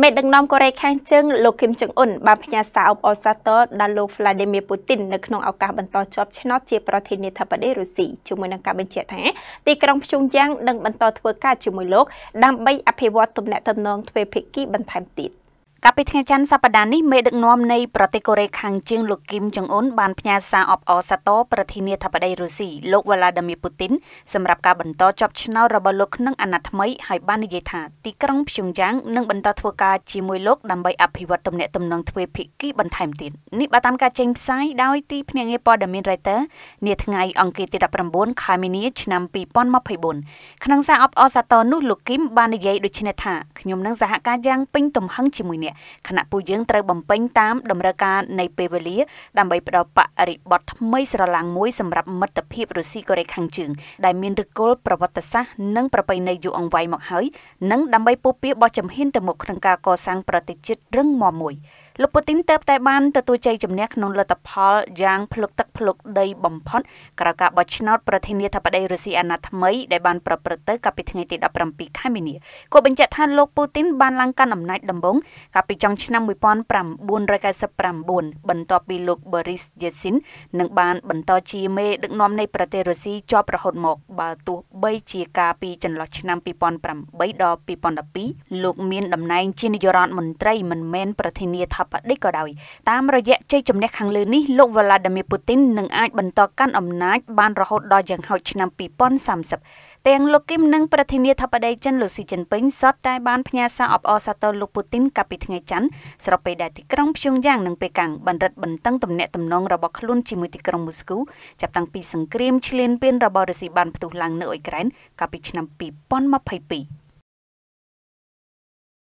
មេដឹកនាំកូរ៉េខាងជើងលោកគឹមចុងអ៊ុនបានផ្ញើសារអបអរសាទរដល់លោក Vladimir Putin នៅក្នុងឱកាសបន្តជាប់ឆ្នោតជាប្រធានាធិបតីរុស្ស៊ីជាមួយនឹងការបញ្ជាក់ថាទីក្រុងព្យុងយ៉ាងនឹងបន្តធ្វើការជាមួយលោកដើម្បីអភិវឌ្ឍទំនាក់ទំនងទ្វេភាគីបន្ថែមទៀត កាលពីថ្ងៃច័ន្ទសប្តាហ៍នេះមេដឹកនាំនៃប្រទេសកូរ៉េខាងជើងលោកគីមចុងអ៊ុនបានផ្ញើសារអបអរសាទរប្រធានាធិបតីរុស្ស៊ីលោកវ៉ាឡាឌីមៀពូទីនសម្រាប់ការបន្តជាប់ឆ្នោតរបស់លោកក្នុងអាណត្តិថ្មីហើយបាននិយាយថាទីក្រុងព្យុងយ៉ាងនឹងបន្តធ្វើការជាមួយលោកដើម្បីអភិវឌ្ឍទំនាក់ទំនងទ្វេភាគីបន្ថែមទៀតនេះបើតាមការចេញផ្សាយដោយទីភ្នាក់ងារព័ត៌មាន Reuters នាថ្ងៃអង្គារទី19ខែមីនាឆ្នាំ2024ក្នុងសារអបអរសាទរនោះលោកគីមបាននិយាយដូចនេះថាខ្ញុំនឹងសហការយ៉ាងពេញទំហឹងជាមួយអ្នកខណៈពួកយើងត្រូវបំពេញតាមតម្រូវការនៃពេលវេលាដើម្បីផ្ដល់បរិបទថ្មីស្រឡាំងមួយសម្រាប់មិត្តភាពរុស្ស៊ីកូរ៉េខាងជើងដែលមានឫសគល់ប្រវត្តិសាស្ត្រនិងប្រពៃណីយូរអង្វែងមកហើយនិងដើម្បីពុះពៀបោះជំហានទៅមុខក្នុងការកសាងប្រទេសជាតិរឹងមាំមួយ។ លោកពូទីនទៅតែបានទទួលជ័យជំនះក្នុងលទ្ធផលយ៉ាងភ្លុកទឹកភ្លុកដីបំផុតក្រោយការបោះឆ្នោតប្រធានាធិបតីរុស្ស៊ីអាណត្តិថ្មីដែលបានប្រព្រឹត្តទៅកាលពីថ្ងៃទី17ខែមីនាក៏បញ្ជាក់ថាលោកពូទីនបានឡើងកាន់អំណាចដំបូងកាលពីចុងឆ្នាំ1999បន្ទាប់ពីលោក Boris Yeltsin នឹងបានបន្តជាមេដឹកនាំនៃប្រទេសរុស្ស៊ីជាប់រហូតមកបើទោះបីជាកាលពីចន្លោះឆ្នាំ2008ដល់2012លោកមានតំណែងជានាយករដ្ឋមន្ត្រីមិនមែនប្រធានាធិបតីក៏ដោយតាមរយៈជ័យជំនះខាងលើនេះលោក Vladimir Putin នឹងអាចបន្តកាន់អំណាចបានរហូតដល់យ៉ាងហោចឆ្នាំ2030ទាំងលោកគឹមនិងប្រធានាធិបតីចិនលោកស៊ីជីនពីងសតតែបានផ្ញើសារអបអរសាទរលោកពូទីនកាលពីថ្ងៃច័ន្ទស្របពេលដែលទីក្រុងព្យុងយ៉ាងនិងប៉េកាំងបានរឹតបន្តឹងទំនាក់ទំនងរបស់ខ្លួនជាមួយទីក្រុងមូស្គូចាប់តាំងពីសង្គ្រាមឈ្លានពានរបស់រុស្ស៊ីបានផ្ទុះឡើងនៅអ៊ុយក្រែនកាលពីឆ្នាំ2022